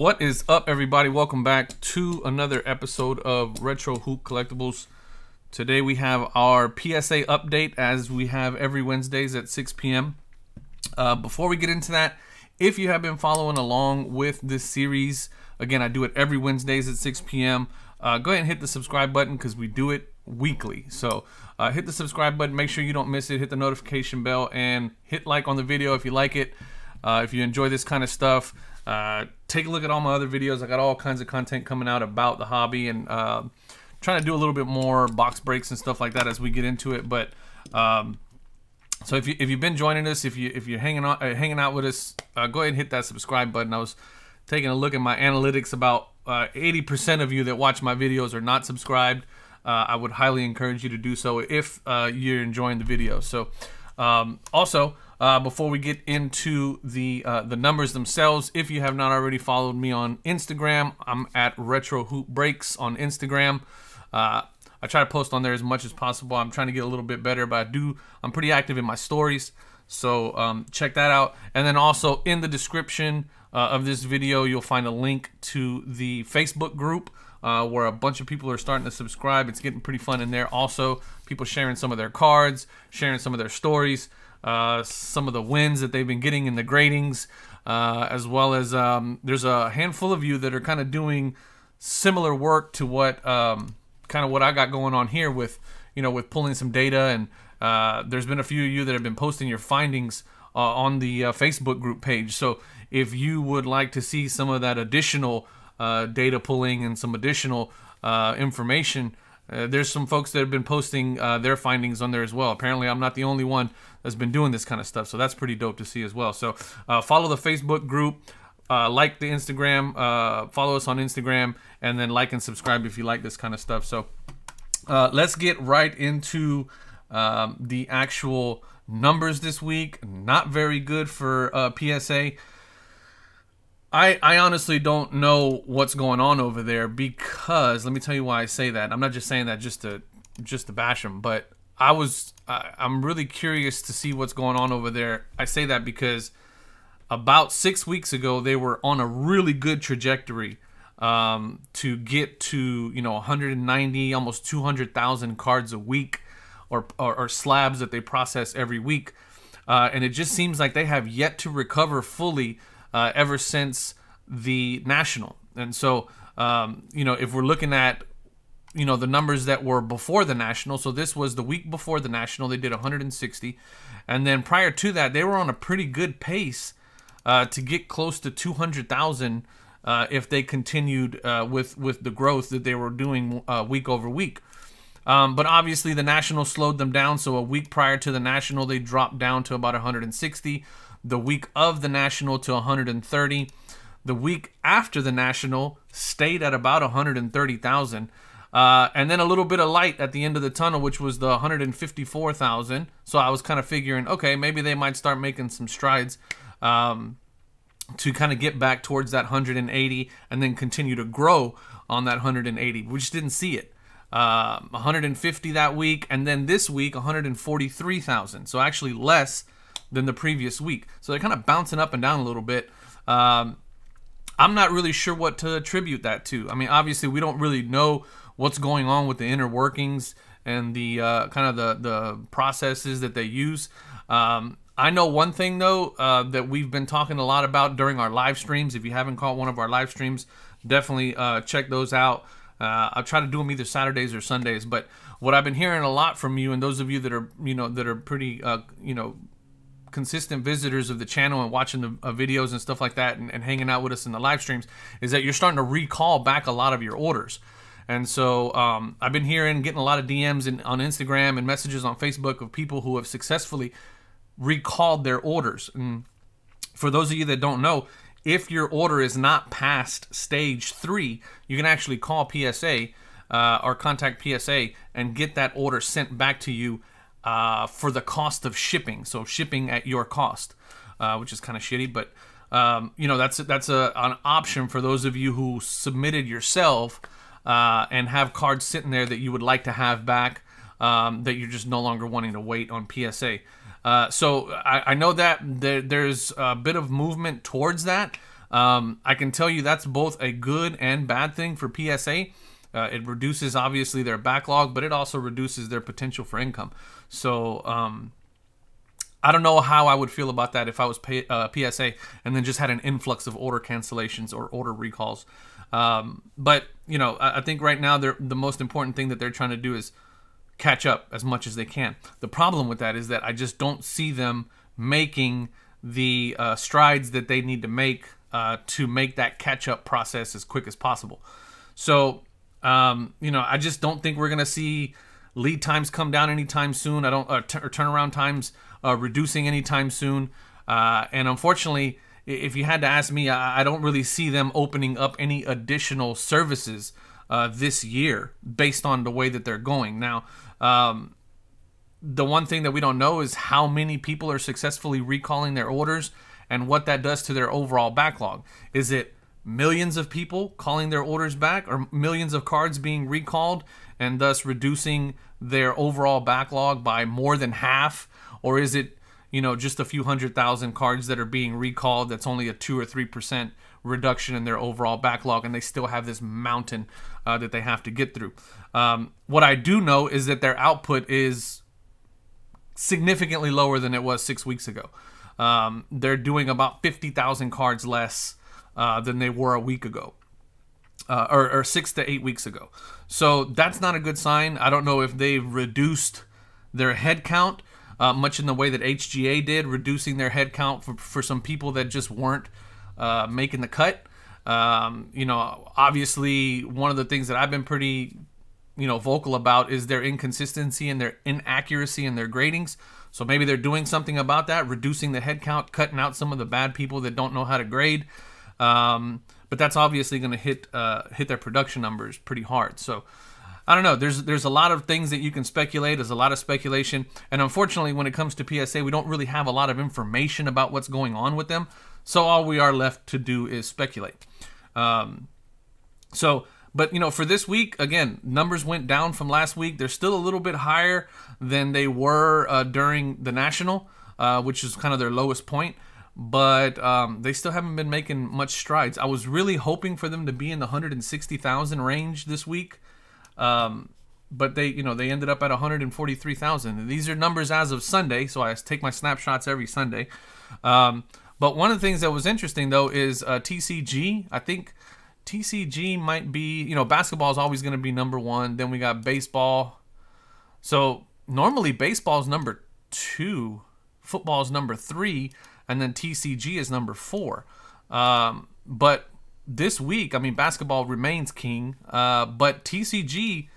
What is up, everybody? Welcome back to another episode of Retro Hoop Collectibles. Today we have our PSA update as we have every Wednesdays at 6 p.m. Uh, before we get into that, if you have been following along with this series, again, I do it every Wednesdays at 6 p.m. Uh, go ahead and hit the subscribe button because we do it weekly. So uh, hit the subscribe button, make sure you don't miss it, hit the notification bell, and hit like on the video if you like it. Uh, if you enjoy this kind of stuff, uh, take a look at all my other videos. I got all kinds of content coming out about the hobby and uh, trying to do a little bit more box breaks and stuff like that as we get into it. But um, so if you if you've been joining us, if you if you're hanging out uh, hanging out with us, uh, go ahead and hit that subscribe button. I was taking a look at my analytics. About 80% uh, of you that watch my videos are not subscribed. Uh, I would highly encourage you to do so if you're enjoying the video. So um, also. Uh, before we get into the uh, the numbers themselves, if you have not already followed me on Instagram, I'm at Retro Hoop Breaks on Instagram. Uh, I try to post on there as much as possible. I'm trying to get a little bit better, but I do. I'm pretty active in my stories, so um, check that out. And then also in the description uh, of this video, you'll find a link to the Facebook group. Uh, where a bunch of people are starting to subscribe. It's getting pretty fun in there. Also, people sharing some of their cards, sharing some of their stories uh, some of the wins that they've been getting in the gradings, uh, as well as um, there's a handful of you that are kind of doing similar work to what um, kind of what I got going on here with you know with pulling some data and uh, there's been a few of you that have been posting your findings uh, on the uh, Facebook group page. So if you would like to see some of that additional data pulling and some additional information. Uh, there's some folks that have been posting uh, their findings on there as well. Apparently, I'm not the only one that's been doing this kind of stuff, so that's pretty dope to see as well. So, uh, follow the Facebook group, uh, like the Instagram, uh, follow us on Instagram, and then like and subscribe if you like this kind of stuff. So, let's get right into um, the actual numbers this week. Not very good for PSA. I, I honestly don't know what's going on over there because let me tell you why I say that. I'm not just saying that just to just to bash them, but I was I, I'm really curious to see what's going on over there. I say that because about six weeks ago they were on a really good trajectory um, to get to you know 190 almost 200,000 cards a week or, or, or slabs that they process every week, uh, and it just seems like they have yet to recover fully uh, ever since the national. And so, um, you know, if we're looking at, you know, the numbers that were before the national, so this was the week before the national, they did 160. And then prior to that, they were on a pretty good pace uh, to get close to 200,000 uh, if they continued uh, with, with the growth that they were doing uh, week over week. Um, but obviously, the national slowed them down. So a week prior to the national, they dropped down to about 160 the week of the national to 130. The week after the national stayed at about 130,000. Uh, and then a little bit of light at the end of the tunnel, which was the 154,000. So I was kind of figuring, okay, maybe they might start making some strides um, to kind of get back towards that 180 and then continue to grow on that 180. We just didn't see it. Uh, 150 that week, and then this week 143,000. So actually less than the previous week. So they're kind of bouncing up and down a little bit. Um, I'm not really sure what to attribute that to. I mean, obviously, we don't really know what's going on with the inner workings and the uh, kind of the, the processes that they use. Um, I know one thing though uh, that we've been talking a lot about during our live streams. If you haven't caught one of our live streams, definitely uh, check those out. Uh, I'll try to do them either Saturdays or Sundays. But what I've been hearing a lot from you and those of you that are you know that are pretty uh, you know consistent visitors of the channel and watching the uh, videos and stuff like that and, and, hanging out with us in the live streams is that you're starting to recall back a lot of your orders. And so um, I've been hearing, getting a lot of DMs in, on Instagram and messages on Facebook of people who have successfully recalled their orders. And for those of you that don't know, if your order is not past stage three, you can actually call PSA uh, or contact PSA and get that order sent back to you uh, for the cost of shipping. So shipping at your cost, uh, which is kind of shitty, but um, you know that's that's a, an option for those of you who submitted yourself uh, and have cards sitting there that you would like to have back um, that you're just no longer wanting to wait on PSA. Uh, so I, I, know that there, there's a bit of movement towards that. Um, I can tell you that's both a good and bad thing for PSA. Uh, it reduces obviously their backlog, but it also reduces their potential for income. So um, I don't know how I would feel about that if I was pay, uh, PSA and then just had an influx of order cancellations or order recalls. Um, but you know, I, I think right now the most important thing that they're trying to do is catch up as much as they can. The problem with that is that I just don't see them making the uh, strides that they need to make uh, to make that catch up process as quick as possible. So, um, you know, I just don't think we're going to see lead times come down anytime soon. I don't, uh, t- or turnaround times uh, reducing anytime soon. Uh, and unfortunately, if you had to ask me, I, I, don't really see them opening up any additional services uh, this year based on the way that they're going. Now, um, the one thing that we don't know is how many people are successfully recalling their orders and what that does to their overall backlog. Is it millions of people calling their orders back or millions of cards being recalled and thus reducing their overall backlog by more than half? Or is it, you know, just a few hundred thousand cards that are being recalled that's only a 2 or 3% reduction in their overall backlog and they still have this mountain uh, that they have to get through? Um, what I do know is that their output is significantly lower than it was six weeks ago. Um, they're doing about 50,000 cards less uh, than they were a week ago. Uh, or, or, six to eight weeks ago. So that's not a good sign. I don't know if they've reduced their head count, uh, much in the way that HGA did, reducing their head count for, for some people that just weren't uh, making the cut. Um, you know, obviously, one of the things that I've been pretty you know vocal about is their inconsistency and their inaccuracy in their gradings. So maybe they're doing something about that, reducing the head count, cutting out some of the bad people that don't know how to grade. Um, but that's obviously going to hit uh, hit their production numbers pretty hard. So I don't know. There's there's a lot of things that you can speculate. There's a lot of speculation, and unfortunately, when it comes to PSA, we don't really have a lot of information about what's going on with them. So all we are left to do is speculate. Um, so but you know, for this week, again, numbers went down from last week. They're still a little bit higher than they were uh, during the national, uh, which is kind of their lowest point. But um, they still haven't been making much strides. I was really hoping for them to be in the 160,000 range this week, um, but they, you know, they ended up at 143,000. These are numbers as of Sunday, so I take my snapshots every Sunday. Um, but one of the things that was interesting though is uh, TCG. I think TCG might be, you know, basketball is always going to be number one. Then we got baseball. So normally baseball is number two, football is number three, and then TCG is number four. Um, but this week, I mean, basketball remains king. Uh, but TCG,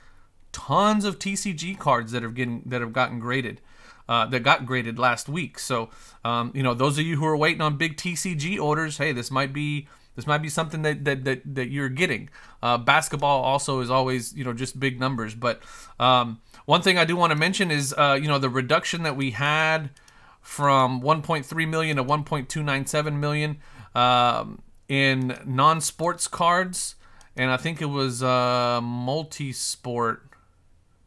tons of TCG cards that have getting that have gotten graded. Uh, that got graded last week. So, um, you know, those of you who are waiting on big TCG orders, hey, this might be this might be something that that that, that you're getting. Uh, basketball also is always you know just big numbers, but um, one thing I do want to mention is uh, you know the reduction that we had from 1.3 million to 1.297 million um, in non-sports cards, and I think it was uh, multi-sport.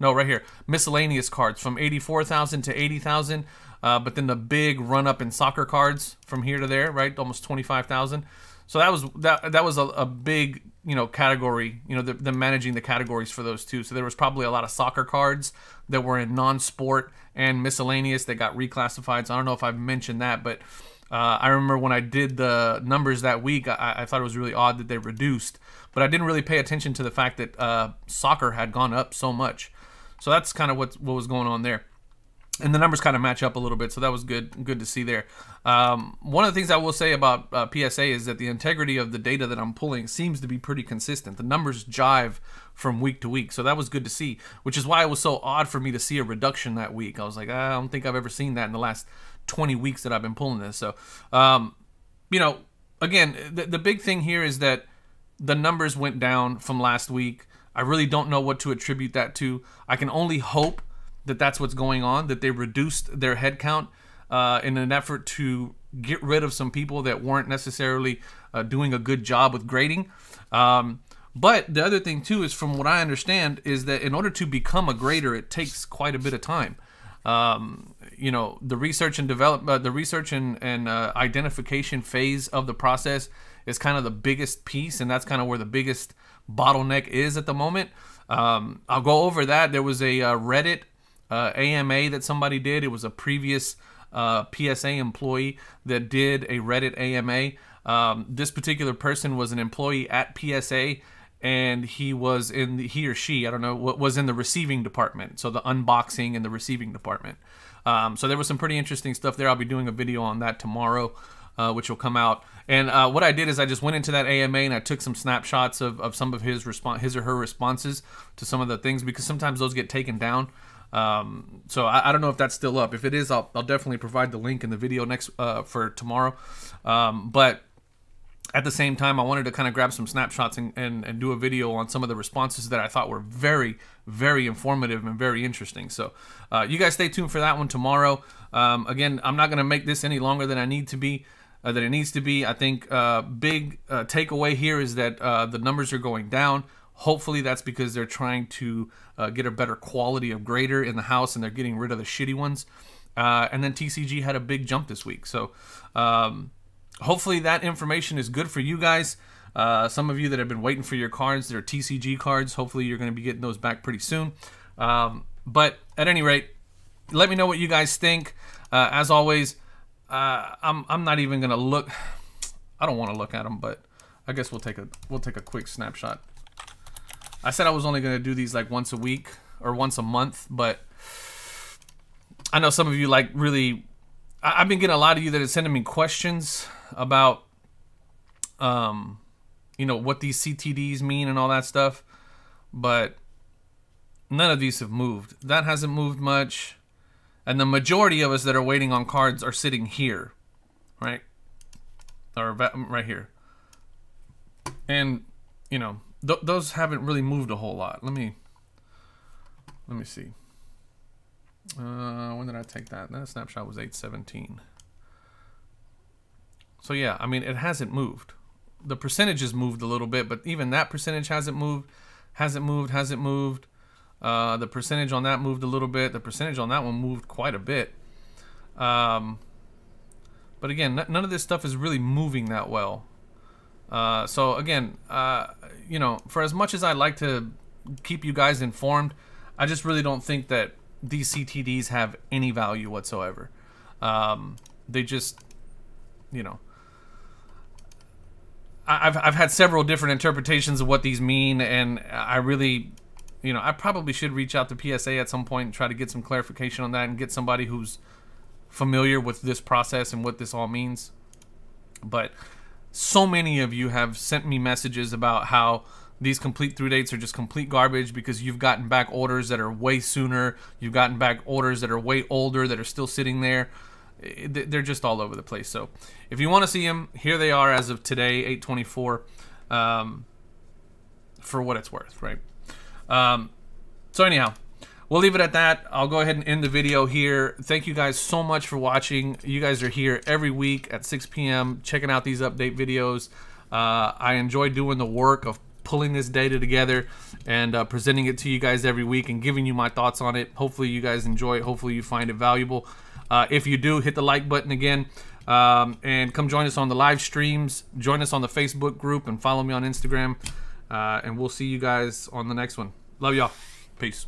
No, right here, miscellaneous cards from 84,000 to 80,000. Uh, but then the big run up in soccer cards from here to there, right? Almost 25,000. So that was that that was a, a big you know category. You know, the, the managing the categories for those two. So there was probably a lot of soccer cards that were in non-sport and miscellaneous that got reclassified. So I don't know if I've mentioned that, but uh, I remember when I did the numbers that week, I, I, thought it was really odd that they reduced, but I didn't really pay attention to the fact that uh, soccer had gone up so much. So that's kind of what what was going on there and the numbers kind of match up a little bit, so that was good. Good to see there. Um, one of the things I will say about uh, PSA is that the integrity of the data that I'm pulling seems to be pretty consistent. The numbers jive from week to week, so that was good to see. Which is why it was so odd for me to see a reduction that week. I was like, I don't think I've ever seen that in the last 20 weeks that I've been pulling this. So, um, you know, again, the, the big thing here is that the numbers went down from last week. I really don't know what to attribute that to. I can only hope that that's what's going on, that they reduced their headcount uh, in an effort to get rid of some people that weren't necessarily uh, doing a good job with grading. Um, but the other thing too is, from what I understand, is that in order to become a grader, it takes quite a bit of time. Um, you know the research and develop uh, the research and, and uh, identification phase of the process is kind of the biggest piece and that's kind of where the biggest bottleneck is at the moment um, i'll go over that there was a uh, reddit uh, ama that somebody did it was a previous uh, psa employee that did a reddit ama um, this particular person was an employee at psa and he was in the, he or she I don't know what was in the receiving department, so the unboxing and the receiving department. Um, so there was some pretty interesting stuff there. I'll be doing a video on that tomorrow, uh, which will come out. And uh, what I did is I just went into that AMA and I took some snapshots of, of some of his response, his or her responses to some of the things because sometimes those get taken down. Um, so I, I, don't know if that's still up. If it is, I'll, I'll definitely provide the link in the video next uh, for tomorrow. Um, but at the same time, I wanted to kind of grab some snapshots and, and, and, do a video on some of the responses that I thought were very, very informative and very interesting. So, uh, you guys stay tuned for that one tomorrow. Um, again, I'm not going to make this any longer than I need to be, uh, that it needs to be. I think uh, big uh, takeaway here is that uh, the numbers are going down. Hopefully, that's because they're trying to uh, get a better quality of grader in the house and they're getting rid of the shitty ones. and then TCG had a big jump this week. So, um, hopefully that information is good for you guys. Uh, some of you that have been waiting for your cards, they're TCG cards. Hopefully you're going to be getting those back pretty soon. Um, but at any rate, let me know what you guys think. Uh, as always, uh, I'm I'm not even going to look. I don't want to look at them, but I guess we'll take a we'll take a quick snapshot. I said I was only going to do these like once a week or once a month, but I know some of you like really. I, I've been getting a lot of you that are sending me questions about um you know what these CTDs mean and all that stuff, but none of these have moved. That hasn't moved much. And the majority of us that are waiting on cards are sitting here, right? Or right here. And, you know, th those haven't really moved a whole lot. Let me, let me see. Uh, when did I take that? That snapshot was 817. So yeah, I mean, it hasn't moved. The percentages moved a little bit, but even that percentage hasn't moved, hasn't moved, hasn't moved. Uh, the percentage on that moved a little bit. The percentage on that one moved quite a bit. Um, but again, none of this stuff is really moving that well. Uh, so again, uh, you know, for as much as I like to keep you guys informed, I just really don't think that these CTDs have any value whatsoever. Um, they just, you know, I've I've had several different interpretations of what these mean, and I really, you know, I probably should reach out to PSA at some point and try to get some clarification on that and get somebody who's familiar with this process and what this all means. But so many of you have sent me messages about how these complete through dates are just complete garbage because you've gotten back orders that are way sooner, you've gotten back orders that are way older that are still sitting there they're just all over the place. So if you want to see them, here they are as of today, 824, um, for what it's worth, right? Um, so anyhow, we'll leave it at that. I'll go ahead and end the video here. Thank you guys so much for watching. You guys are here every week at 6 p.m. checking out these update videos. Uh, I enjoy doing the work of pulling this data together and uh, presenting it to you guys every week and giving you my thoughts on it. Hopefully you guys enjoy it. Hopefully you find it valuable. Uh, if you do, hit the like button again. Um, and come join us on the live streams. Join us on the Facebook group and follow me on Instagram. Uh, and we'll see you guys on the next one. Love y'all. Peace.